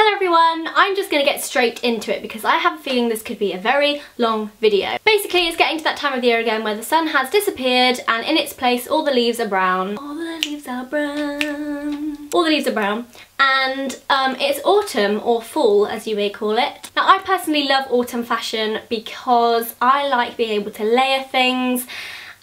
Hello everyone, I'm just going to get straight into it because I have a feeling this could be a very long video. Basically it's getting to that time of the year again where the sun has disappeared and in its place all the leaves are brown. All the leaves are brown. All the leaves are brown and um, it's autumn or fall as you may call it. Now I personally love autumn fashion because I like being able to layer things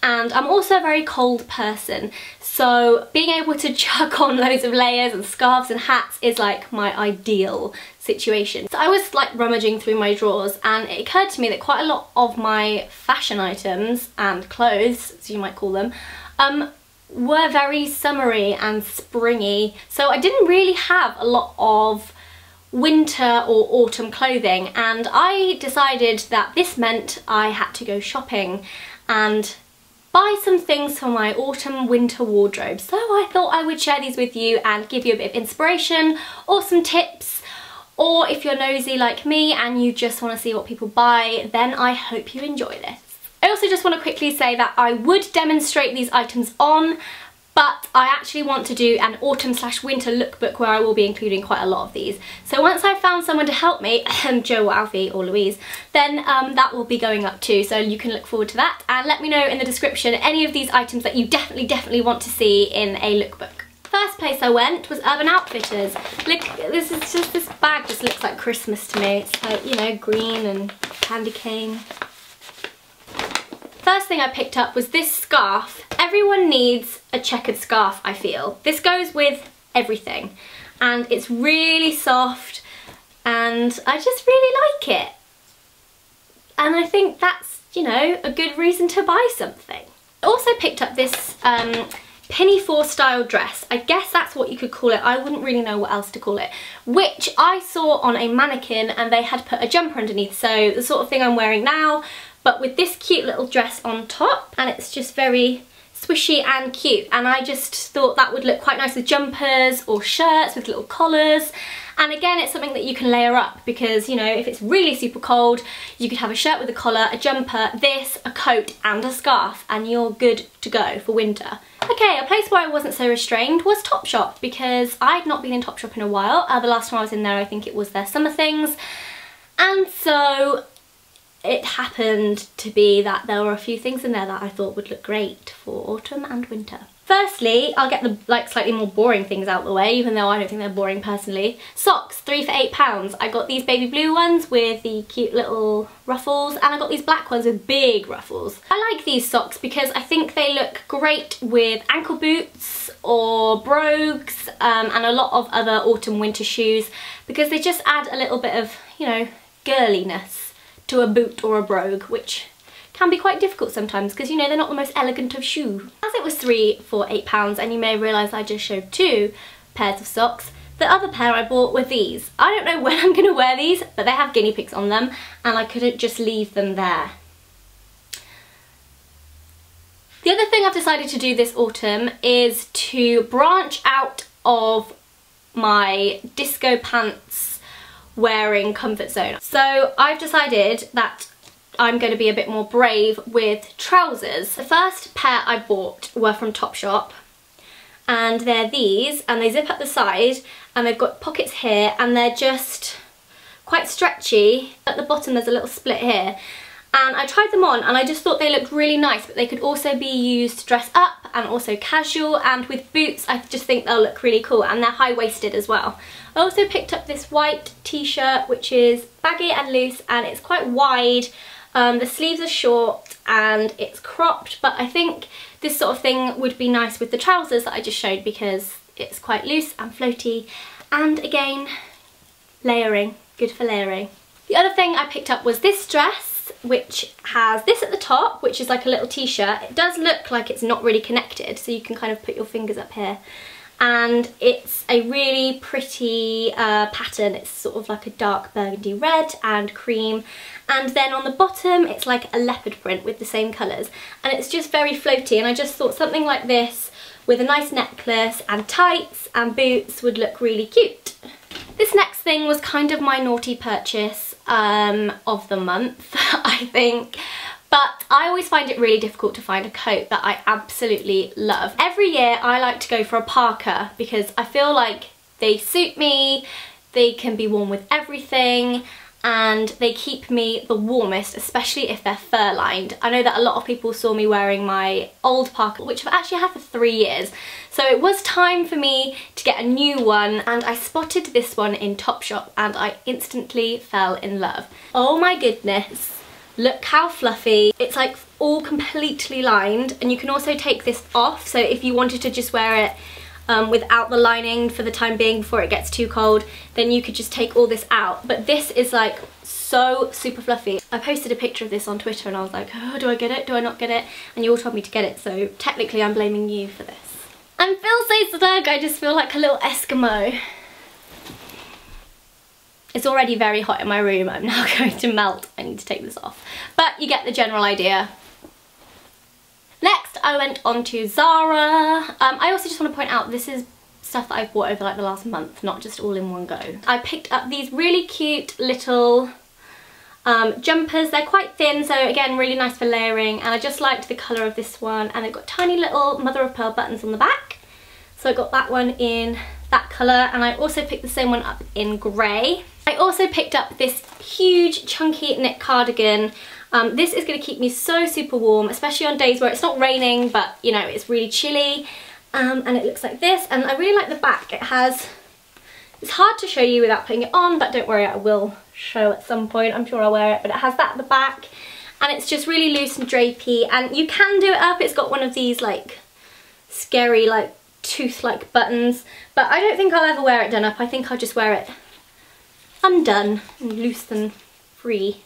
and I'm also a very cold person so being able to chuck on loads of layers and scarves and hats is like my ideal situation. So I was like rummaging through my drawers and it occurred to me that quite a lot of my fashion items and clothes, as you might call them, um, were very summery and springy. So I didn't really have a lot of winter or autumn clothing and I decided that this meant I had to go shopping and buy some things for my autumn winter wardrobe. So I thought I would share these with you and give you a bit of inspiration or some tips or if you're nosy like me and you just want to see what people buy then I hope you enjoy this. I also just want to quickly say that I would demonstrate these items on but I actually want to do an autumn slash winter lookbook where I will be including quite a lot of these. So once I've found someone to help me, Joe or Alfie or Louise, then um, that will be going up too, so you can look forward to that. And let me know in the description any of these items that you definitely, definitely want to see in a lookbook. First place I went was Urban Outfitters. Look, this is just, this bag just looks like Christmas to me. It's like, you know, green and candy cane first thing I picked up was this scarf. Everyone needs a checkered scarf, I feel. This goes with everything. And it's really soft and I just really like it. And I think that's, you know, a good reason to buy something. I also picked up this um, pinafore style dress. I guess that's what you could call it. I wouldn't really know what else to call it. Which I saw on a mannequin and they had put a jumper underneath. So the sort of thing I'm wearing now, but with this cute little dress on top and it's just very swishy and cute and I just thought that would look quite nice with jumpers or shirts with little collars and again it's something that you can layer up because you know if it's really super cold you could have a shirt with a collar, a jumper, this, a coat and a scarf and you're good to go for winter. Okay, a place where I wasn't so restrained was Topshop because I'd not been in Topshop in a while. Uh, the last time I was in there I think it was their summer things and so it happened to be that there were a few things in there that I thought would look great for autumn and winter. Firstly, I'll get the like slightly more boring things out the way, even though I don't think they're boring personally. Socks, three for eight pounds. I got these baby blue ones with the cute little ruffles, and I got these black ones with big ruffles. I like these socks because I think they look great with ankle boots or brogues um, and a lot of other autumn winter shoes because they just add a little bit of, you know, girliness to a boot or a brogue, which can be quite difficult sometimes because you know they're not the most elegant of shoe. As it was three for eight pounds and you may realise I just showed two pairs of socks, the other pair I bought were these. I don't know when I'm going to wear these but they have guinea pigs on them and I couldn't just leave them there. The other thing I've decided to do this autumn is to branch out of my disco pants wearing comfort zone. So I've decided that I'm going to be a bit more brave with trousers. The first pair I bought were from Topshop and they're these and they zip up the side and they've got pockets here and they're just quite stretchy. At the bottom there's a little split here and I tried them on and I just thought they looked really nice but they could also be used to dress up and also casual and with boots I just think they'll look really cool and they're high-waisted as well. I also picked up this white t-shirt which is baggy and loose and it's quite wide. Um, the sleeves are short and it's cropped but I think this sort of thing would be nice with the trousers that I just showed because it's quite loose and floaty and again layering, good for layering. The other thing I picked up was this dress which has this at the top which is like a little t-shirt. It does look like it's not really connected so you can kind of put your fingers up here and it's a really pretty uh, pattern. It's sort of like a dark burgundy red and cream and then on the bottom it's like a leopard print with the same colours and it's just very floaty and I just thought something like this with a nice necklace and tights and boots would look really cute. This next thing was kind of my naughty purchase um, of the month, I think. But I always find it really difficult to find a coat that I absolutely love. Every year I like to go for a parka because I feel like they suit me, they can be worn with everything and they keep me the warmest, especially if they're fur lined. I know that a lot of people saw me wearing my old parka, which I've actually had for three years. So it was time for me to get a new one and I spotted this one in Topshop and I instantly fell in love. Oh my goodness, look how fluffy. It's like all completely lined and you can also take this off. So if you wanted to just wear it um, without the lining for the time being before it gets too cold, then you could just take all this out. But this is like so super fluffy. I posted a picture of this on Twitter and I was like, oh, do I get it? Do I not get it? And you all told me to get it, so technically I'm blaming you for this. And Phil says Doug, I just feel like a little Eskimo. It's already very hot in my room. I'm now going to melt. I need to take this off. But you get the general idea. Next, I went on to Zara. Um, I also just want to point out this is stuff that I've bought over like the last month, not just all in one go. I picked up these really cute little um, jumpers. They're quite thin, so again, really nice for layering. And I just liked the colour of this one. And they've got tiny little mother of pearl buttons on the back. So I got that one in that colour. And I also picked the same one up in grey. I also picked up this huge chunky knit cardigan um, this is going to keep me so super warm, especially on days where it's not raining, but you know, it's really chilly. Um, and it looks like this. And I really like the back. It has, it's hard to show you without putting it on, but don't worry, I will show at some point. I'm sure I'll wear it, but it has that at the back. And it's just really loose and drapey. And you can do it up. It's got one of these like scary like tooth-like buttons. But I don't think I'll ever wear it done up. I think I'll just wear it undone and loose and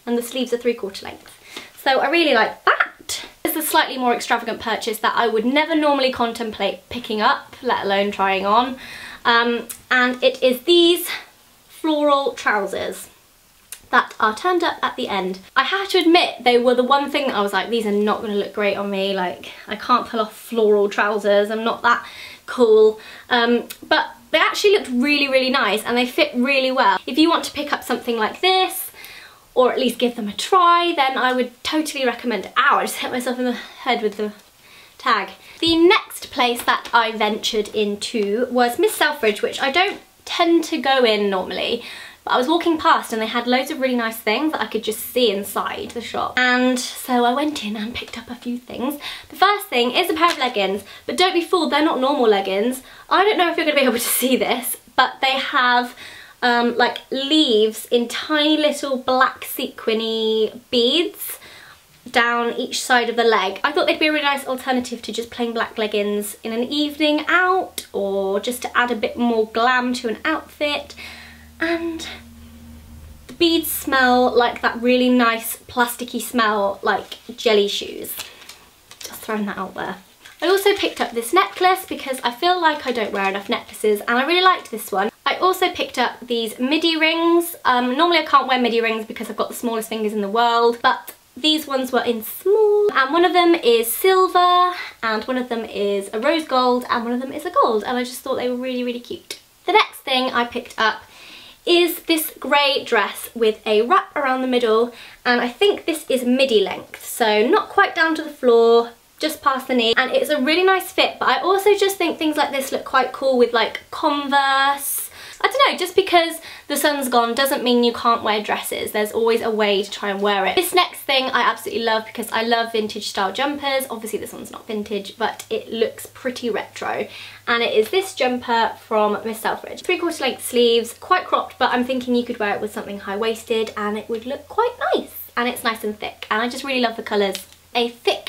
and the sleeves are three quarter length. So I really like that. It's a slightly more extravagant purchase that I would never normally contemplate picking up, let alone trying on. Um, and it is these floral trousers that are turned up at the end. I have to admit they were the one thing that I was like these are not going to look great on me like I can't pull off floral trousers I'm not that cool um, but they actually looked really really nice and they fit really well. If you want to pick up something like this or at least give them a try, then I would totally recommend. Ow, I just hit myself in the head with the tag. The next place that I ventured into was Miss Selfridge, which I don't tend to go in normally, but I was walking past and they had loads of really nice things that I could just see inside the shop. And so I went in and picked up a few things. The first thing is a pair of leggings, but don't be fooled, they're not normal leggings. I don't know if you're gonna be able to see this, but they have um, like leaves in tiny little black sequiny beads down each side of the leg. I thought they'd be a really nice alternative to just plain black leggings in an evening out or just to add a bit more glam to an outfit. And the beads smell like that really nice plasticky smell like jelly shoes. Just throwing that out there. I also picked up this necklace because I feel like I don't wear enough necklaces and I really liked this one. Also picked up these midi rings. Um, normally I can't wear midi rings because I've got the smallest fingers in the world, but these ones were in small and one of them is silver and one of them is a rose gold and one of them is a gold and I just thought they were really really cute. The next thing I picked up is this grey dress with a wrap around the middle and I think this is midi length so not quite down to the floor just past the knee and it's a really nice fit but I also just think things like this look quite cool with like Converse I don't know, just because the sun's gone doesn't mean you can't wear dresses. There's always a way to try and wear it. This next thing I absolutely love because I love vintage style jumpers. Obviously this one's not vintage, but it looks pretty retro. And it is this jumper from Miss Selfridge. Three quarter length sleeves, quite cropped, but I'm thinking you could wear it with something high waisted and it would look quite nice. And it's nice and thick. And I just really love the colours a thick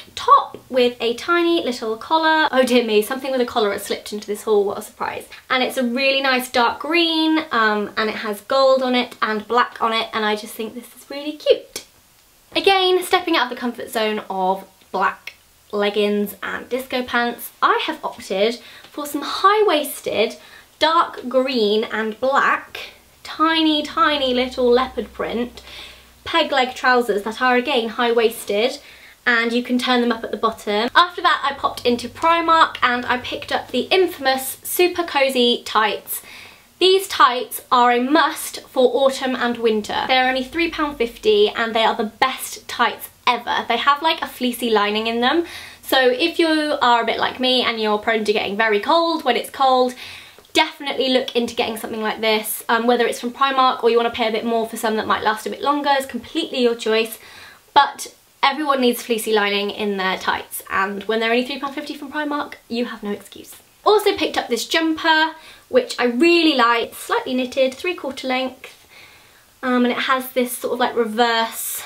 with a tiny little collar. Oh dear me, something with a collar has slipped into this haul, what a surprise. And it's a really nice dark green um, and it has gold on it and black on it and I just think this is really cute. Again, stepping out of the comfort zone of black leggings and disco pants, I have opted for some high-waisted dark green and black tiny tiny little leopard print peg leg trousers that are again high-waisted and you can turn them up at the bottom. After that I popped into Primark and I picked up the infamous Super Cozy tights. These tights are a must for autumn and winter. They're only £3.50 and they are the best tights ever. They have like a fleecy lining in them. So if you are a bit like me and you're prone to getting very cold when it's cold, definitely look into getting something like this, um, whether it's from Primark or you want to pay a bit more for some that might last a bit longer, it's completely your choice. But everyone needs fleecy lining in their tights and when they're only £3.50 from Primark, you have no excuse. Also picked up this jumper, which I really like, slightly knitted, three quarter length, um, and it has this sort of like reverse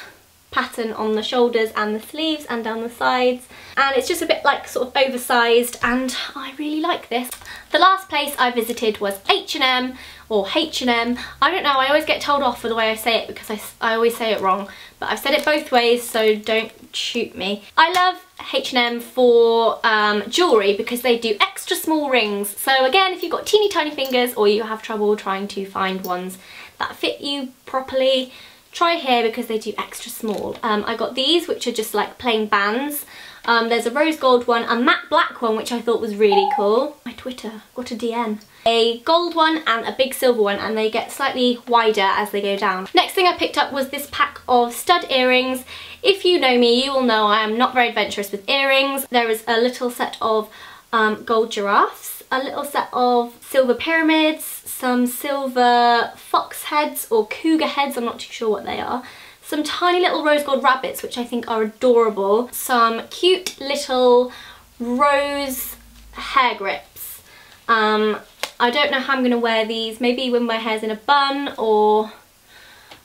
pattern on the shoulders and the sleeves and down the sides and it's just a bit like sort of oversized and I really like this. The last place I visited was H&M or H&M. I don't know, I always get told off for the way I say it because I, I always say it wrong but I've said it both ways so don't shoot me. I love H&M for um, jewellery because they do extra small rings so again if you've got teeny tiny fingers or you have trouble trying to find ones that fit you properly try here because they do extra small. Um, I got these which are just like plain bands. Um, there's a rose gold one, a matte black one which I thought was really cool. My Twitter got a DM. A gold one and a big silver one and they get slightly wider as they go down. Next thing I picked up was this pack of stud earrings. If you know me you will know I am not very adventurous with earrings. There is a little set of um, gold giraffes, a little set of silver pyramids, some silver fox heads or cougar heads, I'm not too sure what they are. Some tiny little rose gold rabbits, which I think are adorable. Some cute little rose hair grips. Um, I don't know how I'm going to wear these, maybe when my hair's in a bun or...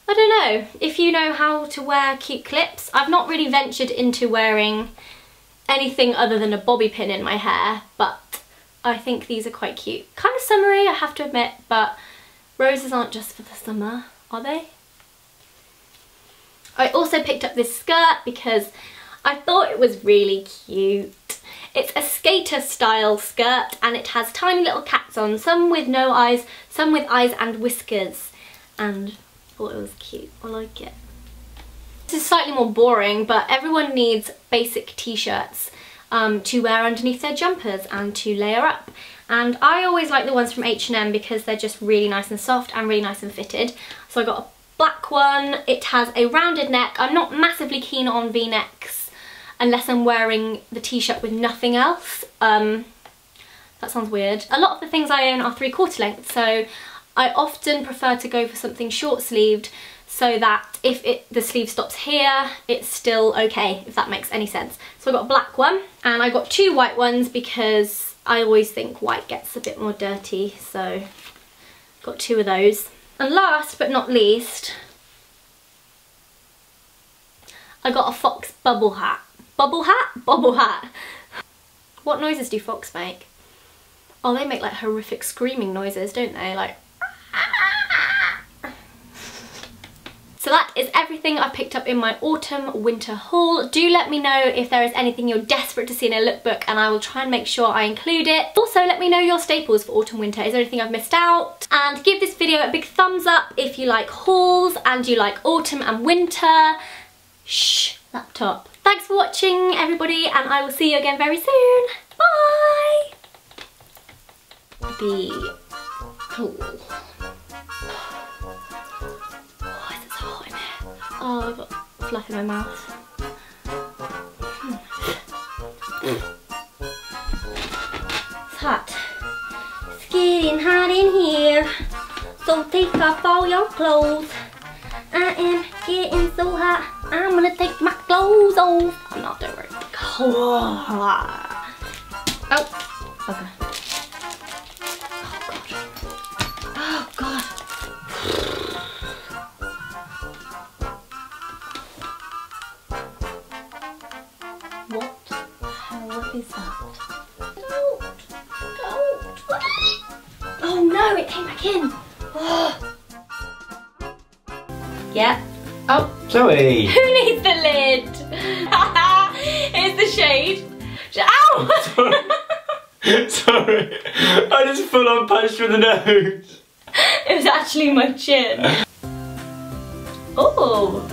I don't know. If you know how to wear cute clips, I've not really ventured into wearing anything other than a bobby pin in my hair, but I think these are quite cute. Kind of summery, I have to admit, but roses aren't just for the summer, are they? I also picked up this skirt because I thought it was really cute. It's a skater style skirt and it has tiny little cats on, some with no eyes, some with eyes and whiskers. And I thought it was cute, I like it. This is slightly more boring, but everyone needs basic t-shirts um, to wear underneath their jumpers and to layer up. And I always like the ones from H&M because they're just really nice and soft and really nice and fitted. So I got a black one. It has a rounded neck. I'm not massively keen on v-necks unless I'm wearing the t-shirt with nothing else. Um, that sounds weird. A lot of the things I own are three quarter length, so I often prefer to go for something short sleeved so that if it, the sleeve stops here, it's still okay, if that makes any sense. So I got a black one, and I got two white ones because I always think white gets a bit more dirty, so got two of those. And last but not least, I got a fox bubble hat. Bubble hat? Bubble hat. What noises do fox make? Oh, they make like horrific screaming noises, don't they? Like So that is everything I picked up in my autumn winter haul. Do let me know if there is anything you're desperate to see in a lookbook and I will try and make sure I include it. Also let me know your staples for autumn winter. Is there anything I've missed out? And give this video a big thumbs up if you like hauls and you like autumn and winter. Shh, laptop. Thanks for watching everybody and I will see you again very soon. Bye! Be cool. Oh, I've got fluff in my mouth. It's hot. It's getting hot in here. So take off all your clothes. I am getting so hot. I'm gonna take my clothes off. I'm not, don't worry. Oh, is that? Don't! Don't! Oh no, it came back in! Oh. Yeah. Oh. Zoe! Who needs the lid? Here's the shade. Ow! Sorry. I just full on punched with the nose. It was actually my chin. Oh.